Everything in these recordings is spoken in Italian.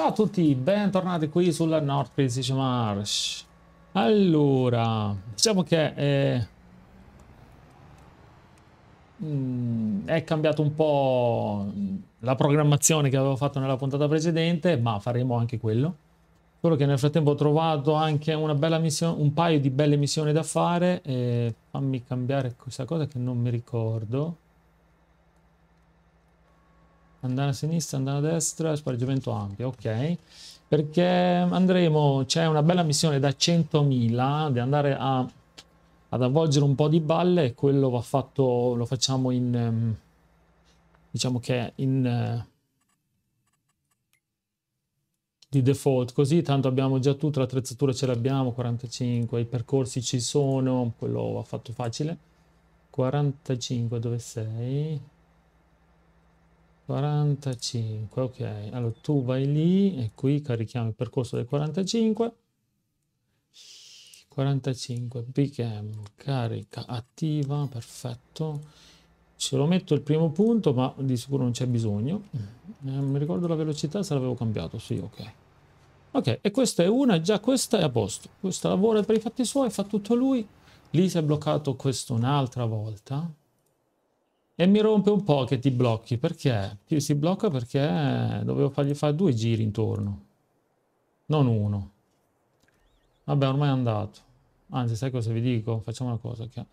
Ciao a tutti, bentornati qui sulla North Precision Marsh. Allora, diciamo che è, mm, è cambiato un po' la programmazione che avevo fatto nella puntata precedente, ma faremo anche quello. Solo che nel frattempo ho trovato anche missione, un paio di belle missioni da fare. Fammi cambiare questa cosa che non mi ricordo. Andare a sinistra, andare a destra, spareggiamento ampio, ok. Perché andremo, c'è una bella missione da 100.000 di andare a, ad avvolgere un po' di balle e quello va fatto, lo facciamo in, ehm, diciamo che in, eh, di default, così tanto abbiamo già tutto, l'attrezzatura ce l'abbiamo, 45, i percorsi ci sono, quello va fatto facile. 45, dove sei? 45, ok. Allora tu vai lì e qui carichiamo il percorso del 45. 45, BCM, carica attiva, perfetto. Ce lo metto il primo punto, ma di sicuro non c'è bisogno. Eh, mi ricordo la velocità se l'avevo cambiato, sì, ok. Ok, e questa è una, già questa è a posto. Questa lavora per i fatti suoi, fa tutto lui. Lì si è bloccato questo un'altra volta. E mi rompe un po' che ti blocchi, perché? Si blocca perché dovevo fargli fare due giri intorno, non uno. Vabbè, ormai è andato. Anzi, sai cosa vi dico? Facciamo una cosa, che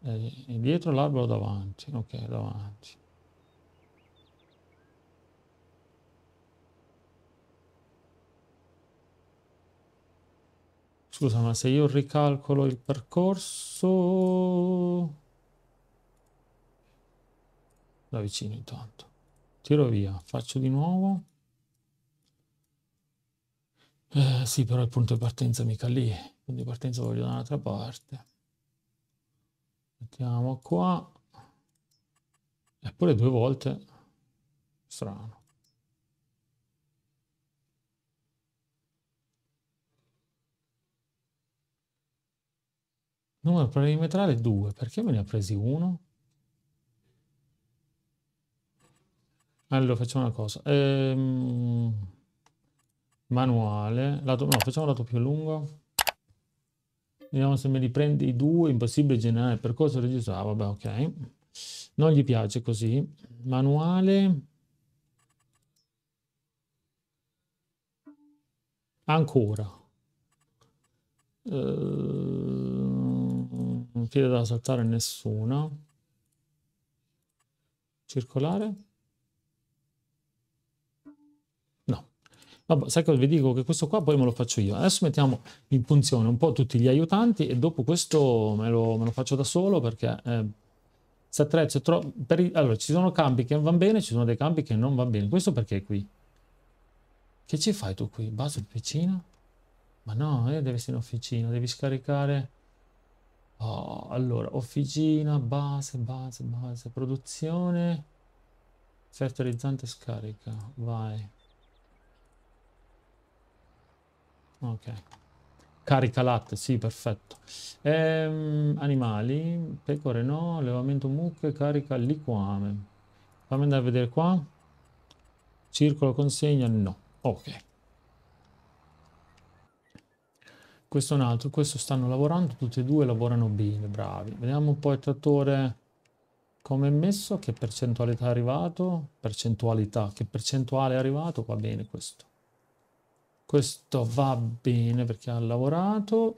è dietro l'albero davanti. Ok, davanti. Scusa, ma se io ricalcolo il percorso... da vicino intanto. Tiro via, faccio di nuovo. Eh, sì, però il punto di partenza mica lì. Il punto di partenza voglio da un'altra parte. Mettiamo qua. Eppure due volte. Strano. Numero perimetrale 2. Perché me ne ha presi uno? Allora, facciamo una cosa. Ehm, manuale. Lato, no, facciamo lato più lungo. Vediamo se me li prende i due. Impossibile generare il percorso registrato. Ah, vabbè, ok. Non gli piace così. Manuale. Ancora. Ehm, fila da saltare nessuna. Circolare. Vabbè, sai cosa vi dico? Che questo qua poi me lo faccio io. Adesso mettiamo in funzione un po' tutti gli aiutanti e dopo questo me lo, me lo faccio da solo perché eh, se attrezzo troppo... Allora, ci sono campi che vanno bene, ci sono dei campi che non vanno bene. Questo perché è qui? Che ci fai tu qui? Base officina? Ma no, eh, devi essere in officina, devi scaricare... Oh, allora, officina, base, base, base, produzione, fertilizzante scarica, vai. Ok. Carica latte, sì, perfetto. Ehm, animali, pecore no, allevamento mucche, carica liquame. Fammi andare a vedere qua. Circolo consegna, no. Ok. Questo è un altro, questo stanno lavorando, tutti e due lavorano bene, bravi. Vediamo un po' il trattore come è messo, che percentualità è arrivato, percentualità, che percentuale è arrivato, va bene questo. Questo va bene perché ha lavorato.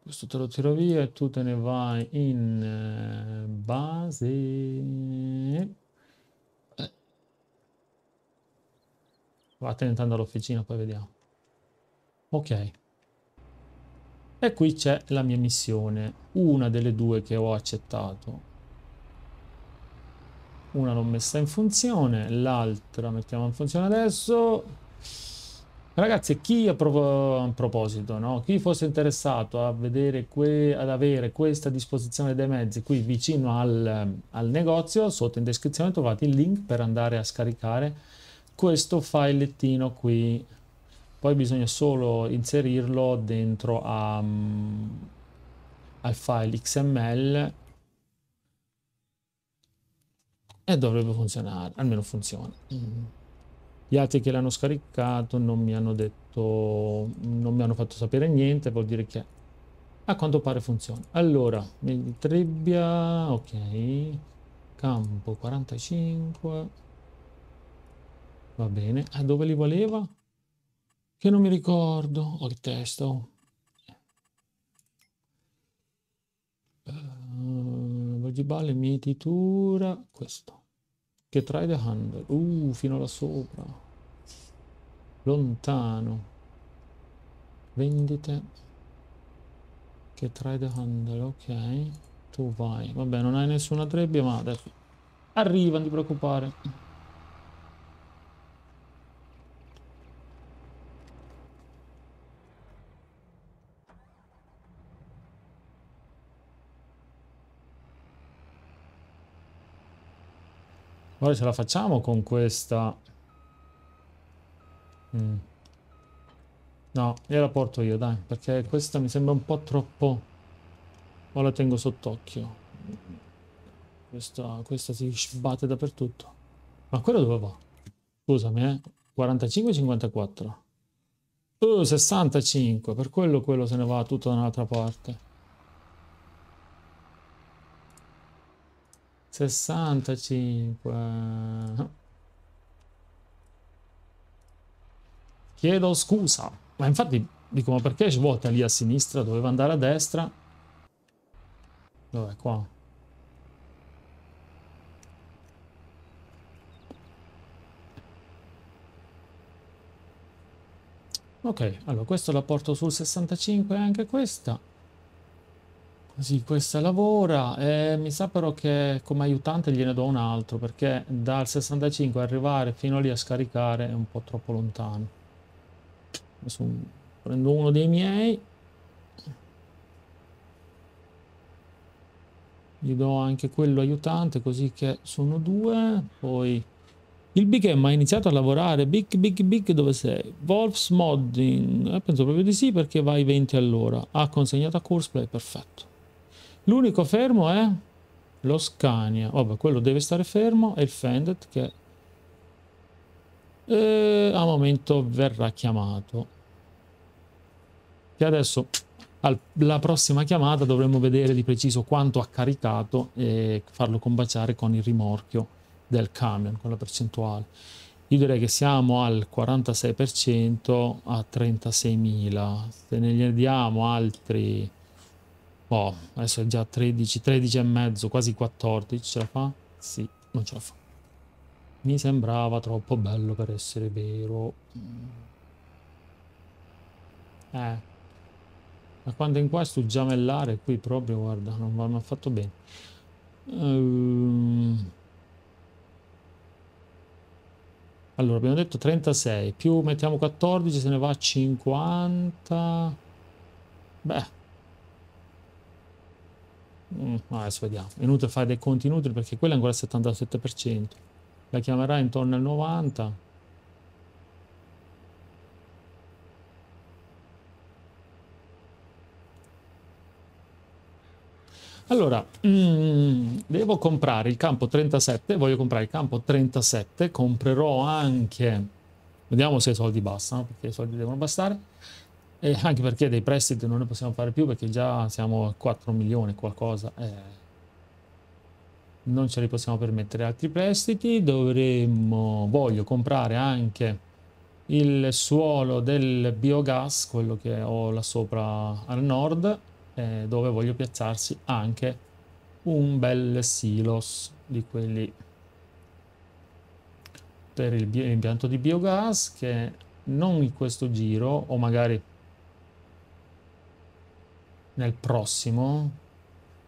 Questo te lo tiro via e tu te ne vai in eh, base. Eh. Vattene intanto all'officina, poi vediamo. Ok. E qui c'è la mia missione, una delle due che ho accettato. Una l'ho messa in funzione, l'altra mettiamo in funzione adesso. Ragazzi, chi a, pro a proposito, no? chi fosse interessato a vedere ad avere questa disposizione dei mezzi qui vicino al, al, negozio, sotto in descrizione trovate il link per andare a scaricare questo filettino qui. Poi bisogna solo inserirlo dentro a, um, al file XML e dovrebbe funzionare, almeno funziona. Mm. Gli altri che l'hanno scaricato non mi hanno detto, non mi hanno fatto sapere niente, vuol dire che a quanto pare funziona. Allora, trebbia, ok, campo 45, va bene. A dove li voleva? Che non mi ricordo, ho il testo. Uh, Vogibale, mietitura, questo. Che trae the handle, uh, fino là sopra. Lontano. Vendite che trade handle, ok. Tu vai. Vabbè, non hai nessuna trebbia, ma adesso arriva, non ti preoccupare. Ora ce la facciamo con questa. Mm. No, gliela porto io, dai, perché questa mi sembra un po' troppo... O la tengo sott'occhio. Questa, questa si sbatte dappertutto. Ma quello dove va? Scusami, eh. 45-54. Uh, 65. Per quello quello se ne va tutto da un'altra parte. 65. Chiedo scusa. Ma infatti dico, ma perché svuota lì a sinistra? Doveva andare a destra. Dov'è qua? Ok, allora questo la porto sul 65 anche questa. Così questa lavora. E mi sa però che come aiutante gliene do un altro perché dal 65 arrivare fino lì a scaricare è un po' troppo lontano. Adesso prendo uno dei miei. Gli do anche quello aiutante così che sono due. Poi il Big M ha iniziato a lavorare. Big, big, big, dove sei? Wolf's Modding. Eh, penso proprio di sì perché vai 20 all'ora. Ha consegnato a Courseplay, perfetto. L'unico fermo è lo Scania. Vabbè, quello deve stare fermo. E il Fendet che eh, a momento verrà chiamato che adesso alla prossima chiamata dovremo vedere di preciso quanto ha caricato e farlo combaciare con il rimorchio del camion, con la percentuale. Io direi che siamo al 46% a 36.000. Se ne diamo altri, oh, adesso è già 13, 13 e mezzo, quasi 14, ce la fa? Sì, non ce la fa. Mi sembrava troppo bello per essere vero. Eh, ma quando in qua sto giamellare qui proprio, guarda, non mi ha fatto bene. Um... Allora, abbiamo detto 36, più mettiamo 14, se ne va a 50. Beh. Mm, adesso vediamo. È inutile fare dei conti inutili perché quello è ancora il 77%. La chiamerà intorno al 90%. Allora, mm, devo comprare il campo 37, voglio comprare il campo 37, comprerò anche, vediamo se i soldi bastano, perché i soldi devono bastare, e anche perché dei prestiti non ne possiamo fare più perché già siamo a 4 milioni qualcosa, eh, non ce li possiamo permettere altri prestiti, dovremmo, voglio comprare anche il suolo del biogas, quello che ho là sopra al nord, eh, dove voglio piazzarsi anche un bel silos di quelli. Per l'impianto di biogas che non in questo giro o magari nel prossimo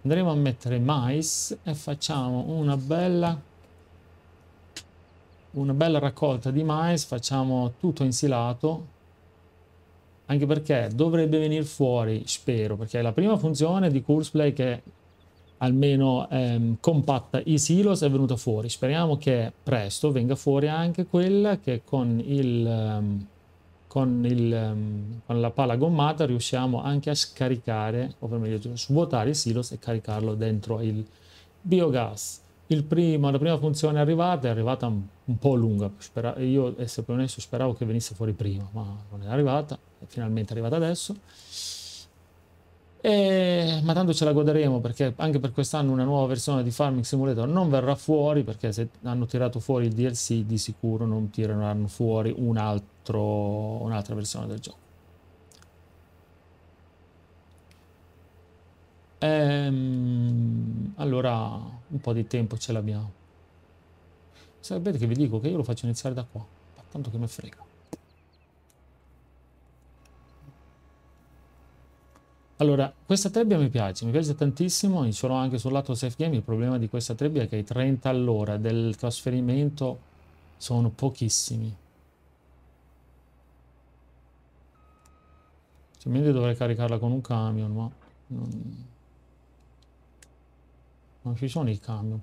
andremo a mettere mais e facciamo una bella una bella raccolta di mais facciamo tutto insilato anche perché dovrebbe venire fuori, spero, perché la prima funzione di Courseplay che almeno ehm, compatta i silos è venuta fuori. Speriamo che presto venga fuori anche quella che con, il, um, con, il, um, con la pala gommata riusciamo anche a scaricare, o per meglio svuotare il silos e caricarlo dentro il biogas. Il primo, la prima funzione arrivata, è arrivata un, un po' lunga. Spera, io, essere onesto, speravo che venisse fuori prima, ma non è arrivata. È finalmente arrivata adesso. E, ma tanto ce la goderemo perché anche per quest'anno una nuova versione di Farming Simulator non verrà fuori perché se hanno tirato fuori il DLC di sicuro non tireranno fuori un altro, un'altra versione del gioco. Ehm, allora un po' di tempo ce l'abbiamo. Sapete che vi dico che io lo faccio iniziare da qua, tanto che mi frega. Allora, questa trebbia mi piace, mi piace tantissimo, inizierò anche sul lato safe game, il problema di questa trebbia è che i 30 all'ora del trasferimento sono pochissimi. Cioè, dovrei caricarla con un camion, ma... Non... Non ci sono i camion.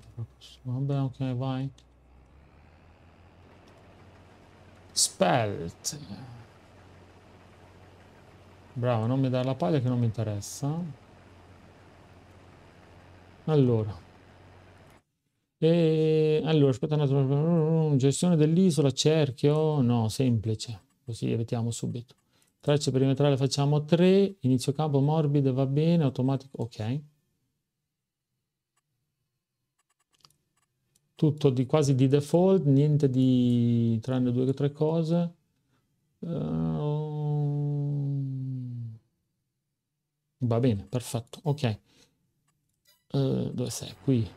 Vabbè, ok, vai. Spelt. Bravo, non mi dà la paglia che non mi interessa. Allora. E allora, aspetta un attimo. Gestione dell'isola, cerchio. No, semplice. Così evitiamo subito. Tracce perimetrale facciamo 3. Inizio campo morbido va bene. Automatico. Ok. tutto di, quasi di default, niente di tranne due o tre cose. Uh, va bene, perfetto, ok. Uh, dove sei? Qui.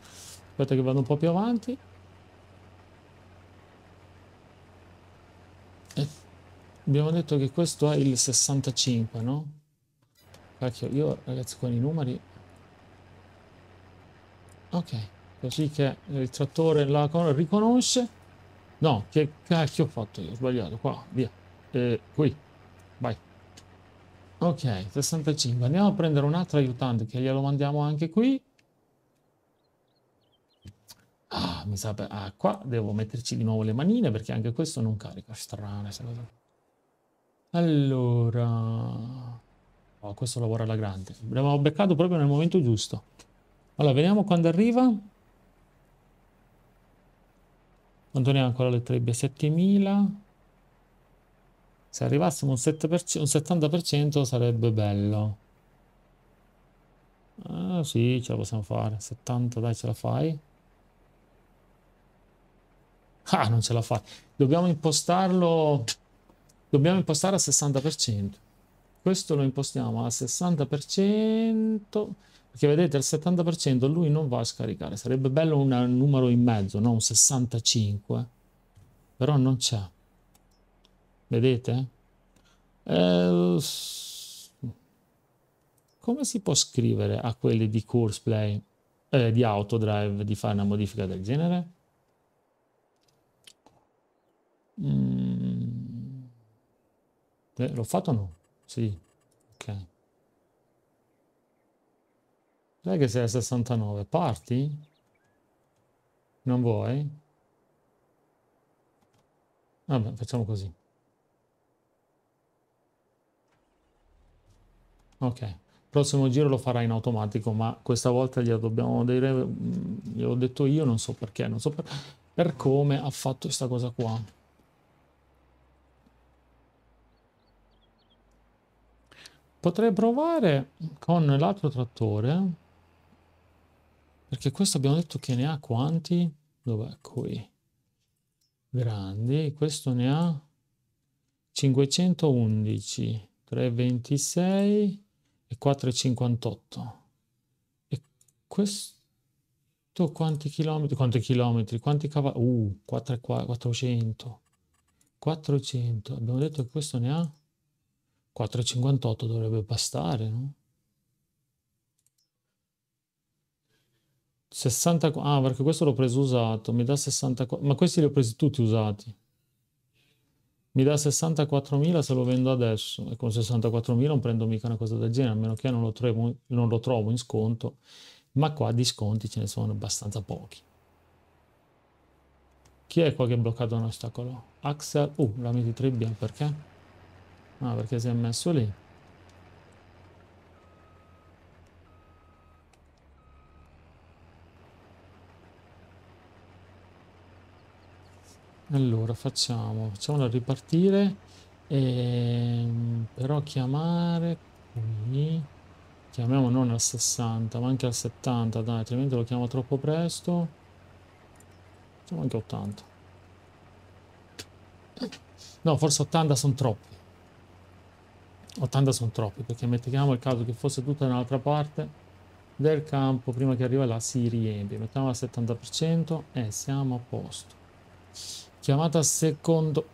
Aspetta che vado un po' più avanti. E abbiamo detto che questo è il 65, no? Cacchio, io ragazzi con i numeri Ok, così che il trattore la riconosce. No, che cacchio ho fatto io? Ho sbagliato, qua, via. Eh, qui, vai. Ok, 65. Andiamo a prendere un altro aiutante che glielo mandiamo anche qui. Ah, mi sa... Ah, qua devo metterci di nuovo le manine perché anche questo non carica. Strana questa cosa. Allora... Oh, questo lavora alla grande. Abbiamo beccato proprio nel momento giusto. Allora, vediamo quando arriva. Ha ancora le trebbie? 7000. Se arrivassimo un, 7%, un 70% sarebbe bello. Ah, sì, ce la possiamo fare. 70, dai, ce la fai. Ah, non ce la fai. Dobbiamo impostarlo... Dobbiamo impostare a 60%. Questo lo impostiamo a 60%. Perché vedete il 70% lui non va a scaricare, sarebbe bello un numero in mezzo, no? un 65, però non c'è. Vedete? Eh, come si può scrivere a quelli di courseplay, eh, di autodrive, di fare una modifica del genere? Mm. Eh, l'ho fatto o no? Sì, ok. Dai che sei a 69, parti? Non vuoi? Vabbè, facciamo così. Ok, prossimo giro lo farà in automatico, ma questa volta glielo dobbiamo dire, mm, gliel'ho detto io, non so perché, non so per, per come ha fatto questa cosa qua. Potrei provare con l'altro trattore perché questo abbiamo detto che ne ha quanti? Dov'è? Qui. Grandi. Questo ne ha 511, 326 e 458. E questo quanti chilometri? Quanti chilometri? Quanti cavalli? Uh, 4, 400. 400. Abbiamo detto che questo ne ha 458 dovrebbe bastare, no? 60, ah perché questo l'ho preso usato, mi dà 64, ma questi li ho presi tutti usati. Mi dà 64.000 se lo vendo adesso e con 64.000 non prendo mica una cosa del genere, a meno che non lo, trovo, non lo trovo in sconto, ma qua di sconti ce ne sono abbastanza pochi. Chi è qua che ha bloccato un ostacolo? Axel, uh, la di Trebbia, perché? Ah, perché si è messo lì? Allora, facciamo, facciamola ripartire, e, però chiamare qui, chiamiamo non al 60 ma anche al 70, dai, altrimenti lo chiamo troppo presto, facciamo anche 80. No, forse 80 sono troppi. 80 sono troppi, perché mettiamo il caso che fosse tutta un'altra parte del campo, prima che arriva là si riempie. Mettiamo al 70% e siamo a posto. Chiamata secondo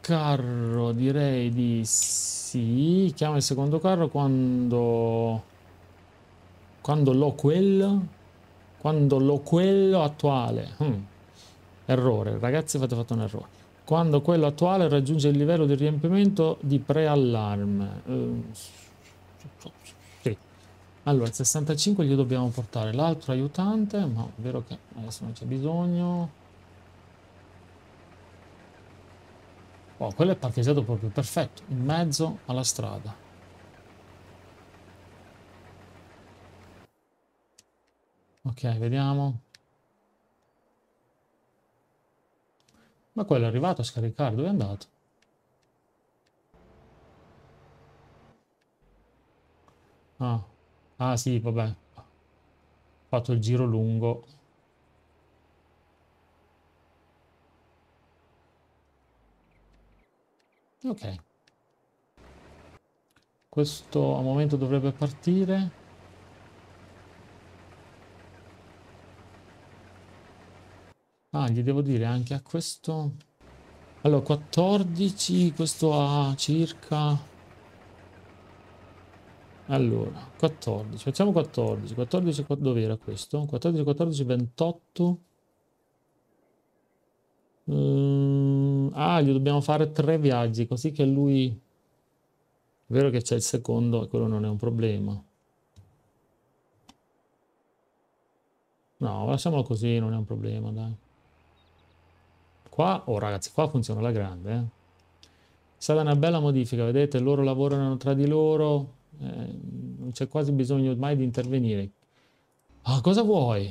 carro, direi di sì. Chiama il secondo carro quando... Quando l'ho quello... Quando l'ho quello attuale. Hmm. Errore, ragazzi avete fatto un errore quando quello attuale raggiunge il livello di riempimento di preallarme. Uh, sì. Allora, il 65 gli dobbiamo portare l'altro aiutante, ma è vero che adesso non c'è bisogno. Oh, quello è parcheggiato proprio perfetto, in mezzo alla strada. Ok, vediamo. Ma quello è arrivato a scaricare, dove è andato? Ah, ah sì, vabbè. Ho fatto il giro lungo. Ok. Questo a momento dovrebbe partire. Ah, gli devo dire anche a questo... Allora, 14, questo ha circa... Allora, 14, facciamo 14, 14, dove era questo? 14, 14, 28... Mm, ah, gli dobbiamo fare tre viaggi, così che lui... È vero che c'è il secondo e quello non è un problema. No, lasciamolo così, non è un problema, dai. Qua, oh ragazzi, qua funziona la grande. Eh. È stata una bella modifica, vedete? Loro lavorano tra di loro, eh, non c'è quasi bisogno mai di intervenire. Ah, cosa vuoi?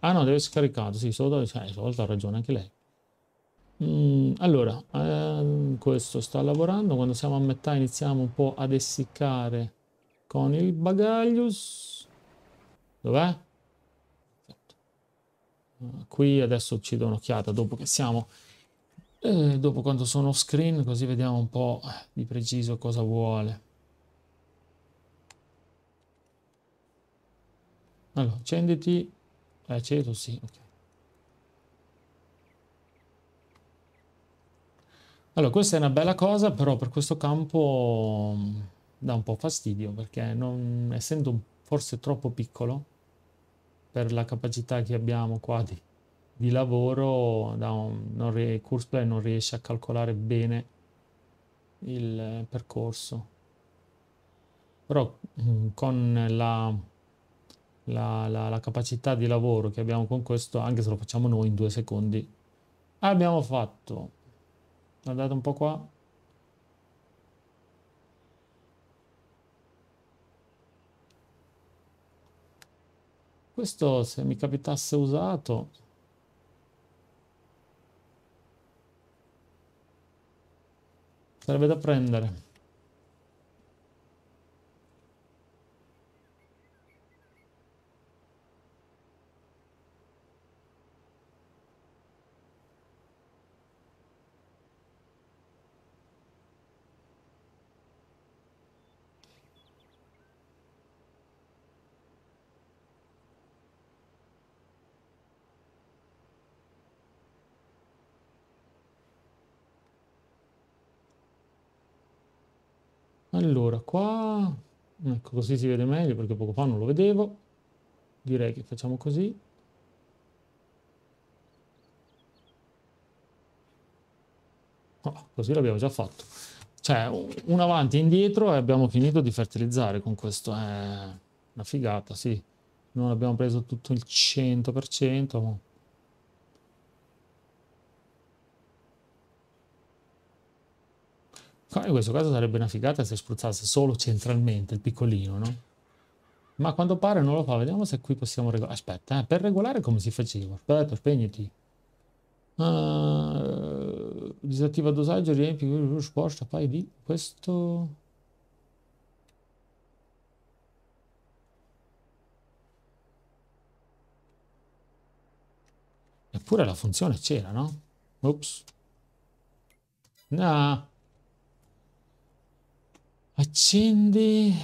Ah no, deve scaricato, sì, solo, cioè, solo ha ragione anche lei. Mm, allora, eh, questo sta lavorando, quando siamo a metà iniziamo un po' ad essiccare con il bagaglius. Dov'è? Qui adesso ci do un'occhiata dopo che siamo eh, dopo quando sono off screen così vediamo un po' di preciso cosa vuole. Allora accenditi. Eh, aceto sì ok. Allora questa è una bella cosa però per questo campo mm, dà un po' fastidio perché non, essendo forse troppo piccolo per la capacità che abbiamo qua di, di lavoro, un, non, Courseplay non riesce a calcolare bene il percorso. Però mm, con la, la, la, la, capacità di lavoro che abbiamo con questo, anche se lo facciamo noi in due secondi, abbiamo fatto, guardate un po' qua, Questo se mi capitasse usato... Sarebbe da prendere. Allora, qua... Ecco, così si vede meglio perché poco fa non lo vedevo. Direi che facciamo così. Oh, così l'abbiamo già fatto. Cioè, un avanti e indietro e abbiamo finito di fertilizzare con questo. È una figata, sì. Non abbiamo preso tutto il 100%, ma in questo caso sarebbe una figata se spruzzasse solo centralmente il piccolino, no? Ma a quanto pare non lo fa. Vediamo se qui possiamo regolare. Aspetta, eh, per regolare come si faceva? Aspetta, spegniti. Uh, disattiva dosaggio, riempi, sposta, fai di questo... Eppure la funzione c'era, no? Ops. No. Accendi,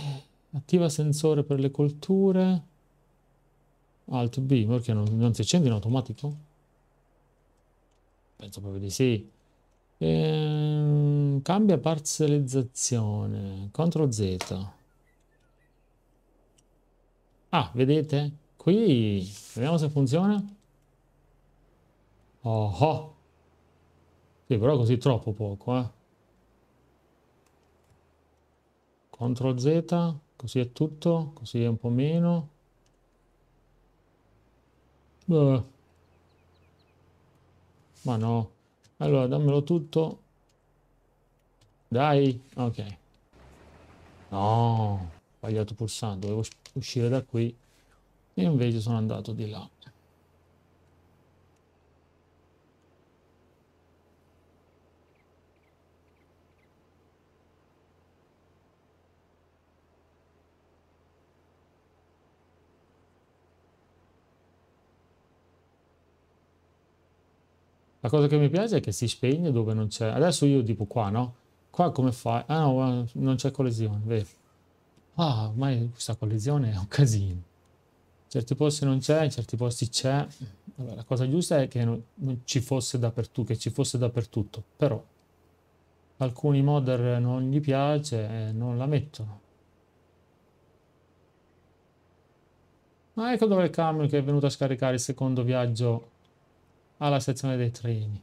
attiva sensore per le colture. Alt B, perché non, non si accende in automatico? Penso proprio di sì. Ehm, cambia parzializzazione. CTRL Z. Ah, vedete? Qui, vediamo se funziona. Oh, oh. Sì, però così troppo poco, eh. CTRL Z, così è tutto, così è un po' meno. Beh. Ma no. Allora, dammelo tutto. Dai. Ok. No, sbagliato pulsante, dovevo uscire da qui. E invece sono andato di là. La cosa che mi piace è che si spegne dove non c'è. Adesso io tipo qua, no? Qua come fai? Ah no, non c'è collisione, vedi? Ah, ormai questa collisione è un casino. In certi posti non c'è, in certi posti c'è. Allora, la cosa giusta è che non, non ci fosse dappertutto, che ci fosse dappertutto. Però alcuni modder non gli piace e non la mettono. Ma ecco dove il camion che è venuto a scaricare il secondo viaggio alla sezione dei treni.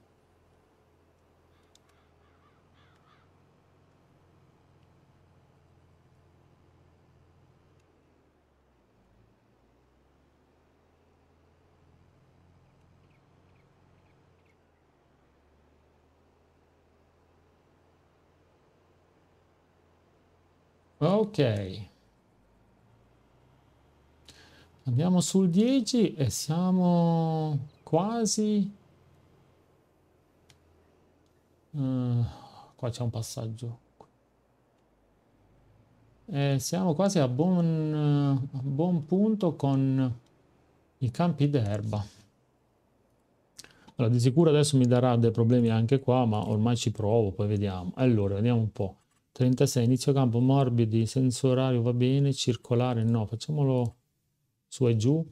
Ok. Andiamo sul 10 e siamo quasi... Uh, qua c'è un passaggio. Eh, siamo quasi a buon, a buon punto con i campi d'erba. Allora, di sicuro adesso mi darà dei problemi anche qua, ma ormai ci provo, poi vediamo. Allora, vediamo un po'. 36, inizio campo, morbidi, senso orario va bene, circolare no, facciamolo su e giù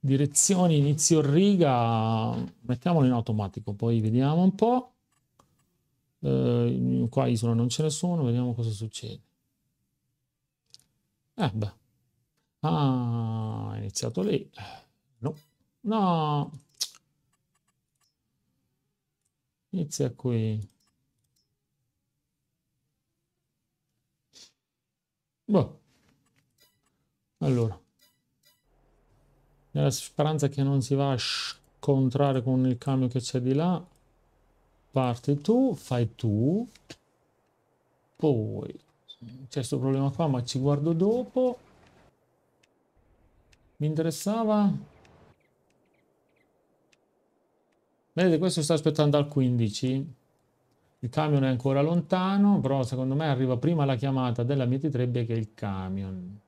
direzioni inizio riga mettiamolo in automatico poi vediamo un po' eh, qua isola non ce ne sono vediamo cosa succede. Eh beh. Ah, iniziato lì. No. No. Inizia qui. Boh. Allora nella speranza che non si va a scontrare con il camion che c'è di là parti tu fai tu poi. C'è questo problema qua ma ci guardo dopo. Mi interessava. Vedete questo sta aspettando al 15 il camion è ancora lontano però secondo me arriva prima la chiamata della mia che il camion.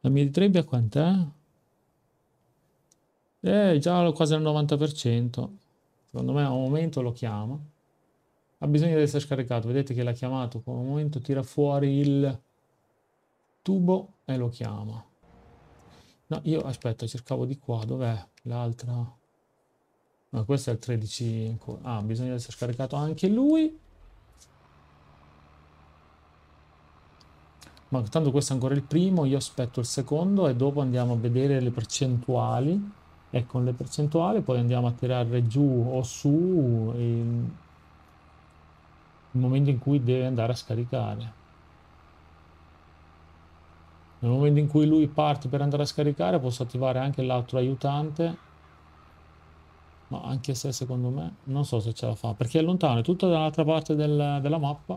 La mia titrebbia quant'è? Eh, già quasi al 90%. Secondo me a un momento lo chiama. Ha bisogno di essere scaricato. Vedete che l'ha chiamato. Con un momento tira fuori il tubo e lo chiama. No, io aspetta, cercavo di qua. Dov'è l'altra? No, questo è il 13 ancora. Ah, bisogna essere scaricato anche lui. Ma tanto questo è ancora il primo, io aspetto il secondo e dopo andiamo a vedere le percentuali e con le percentuali poi andiamo a tirare giù o su il, il momento in cui deve andare a scaricare. Nel momento in cui lui parte per andare a scaricare posso attivare anche l'altro aiutante. Ma anche se secondo me non so se ce la fa perché è lontano è tutto dall'altra parte del, della mappa.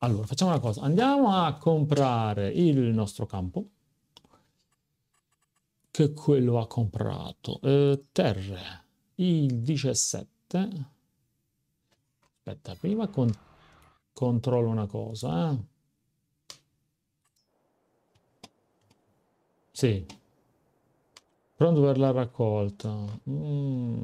Allora facciamo una cosa. Andiamo a comprare il nostro campo che quello ha comprato? Eh, terre. il 17. Aspetta, prima con controllo una cosa. Eh. Sì. Pronto per la raccolta. Mm.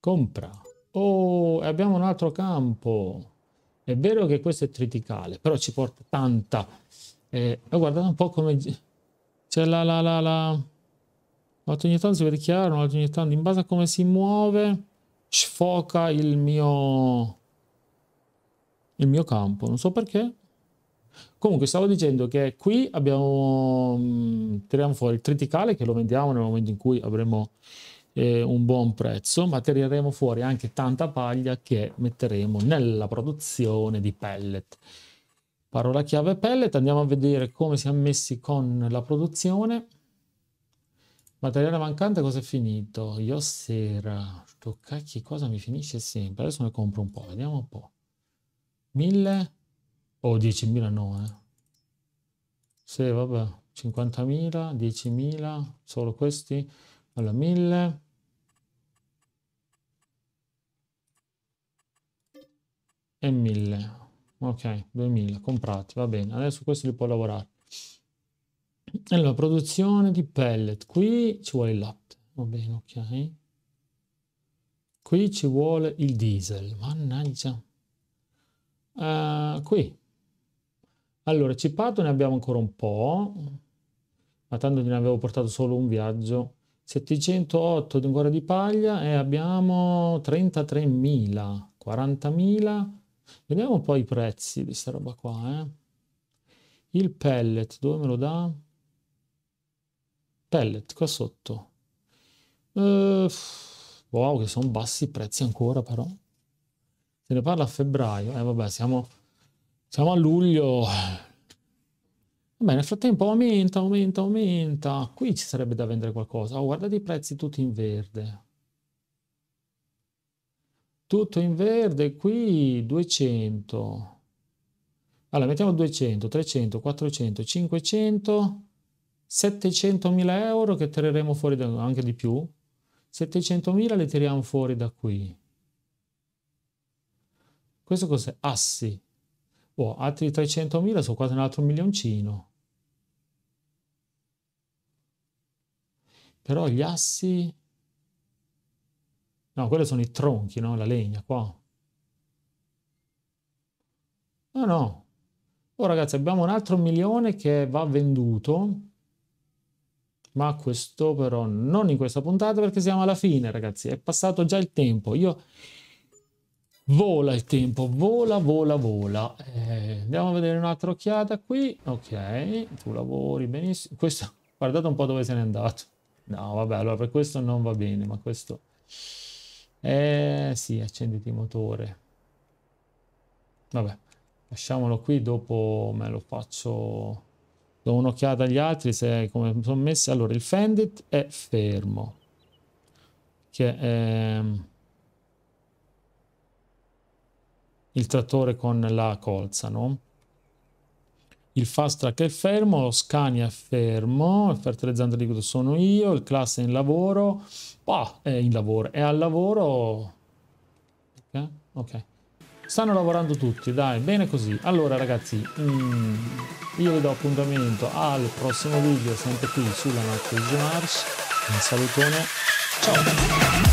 Compra. Oh, abbiamo un altro campo. È vero che questo è triticale, però ci porta tanta. Eh, guardate un po' come... C'è la, la, la, la... Ogni tanto si vede chiaro, ogni tanto in base a come si muove, sfoca il mio... il mio campo. Non so perché. Comunque stavo dicendo che qui abbiamo... Mm, tiriamo fuori il triticale che lo vendiamo nel momento in cui avremo eh, un buon prezzo, ma tireremo fuori anche tanta paglia che metteremo nella produzione di pellet. Parola chiave pellet, andiamo a vedere come siamo messi con la produzione. Materiale mancante cosa è finito? Io sera, sto cacchi cosa mi finisce sempre, adesso ne compro un po', vediamo un po'. 1000 o oh, 10.000 no, eh. Sì, vabbè, 50.000, 10.000, solo questi. Allora, 1000, e 1000 ok 2000 comprati va bene. Adesso questo li può lavorare. Allora produzione di pellet. Qui ci vuole il latte va bene ok? Qui ci vuole il diesel mannaggia. Uh, qui. Allora cipato ne abbiamo ancora un po' ma tanto ne avevo portato solo un viaggio. 708 ancora di paglia e abbiamo 33.000 40.000 Vediamo un po' i prezzi di questa roba qua. Eh. Il pellet, dove me lo dà? Pellet, qua sotto. Uh, wow, che sono bassi i prezzi ancora però. Se ne parla a febbraio. Eh vabbè, siamo, siamo a luglio. Vabbè, nel frattempo aumenta, aumenta, aumenta. Qui ci sarebbe da vendere qualcosa. Oh, guardate i prezzi tutti in verde tutto in verde, qui 200. Allora, mettiamo 200, 300, 400, 500, 700 mila euro che tireremo fuori da, anche di più. 700 mila le tiriamo fuori da qui. Questo cos'è? Assi. Oh, altri 300 mila sono quasi un altro milioncino. Però gli assi No, quelli sono i tronchi, no? La legna qua. No, no. Oh ragazzi, abbiamo un altro milione che va venduto. Ma questo però non in questa puntata perché siamo alla fine, ragazzi. È passato già il tempo. Io... Vola il tempo, vola, vola, vola. Eh, andiamo a vedere un'altra occhiata qui. Ok, tu lavori benissimo. Questo, guardate un po' dove se n'è andato. No, vabbè, allora per questo non va bene, ma questo... Eh sì, accenditi motore. Vabbè, lasciamolo qui, dopo me lo faccio... Do un'occhiata agli altri, se come sono messi. Allora, il Fendit è fermo. Che è... Il trattore con la colza, no? Il fast track è fermo, lo Scania è fermo, il fertilizzante liquido sono io, il class è in lavoro, ah, è in lavoro, è al lavoro, ok, ok. Stanno lavorando tutti, dai, bene così. Allora ragazzi, mm, io vi do appuntamento al prossimo video, sempre qui sulla Night Vision Ars. Un salutone, ciao!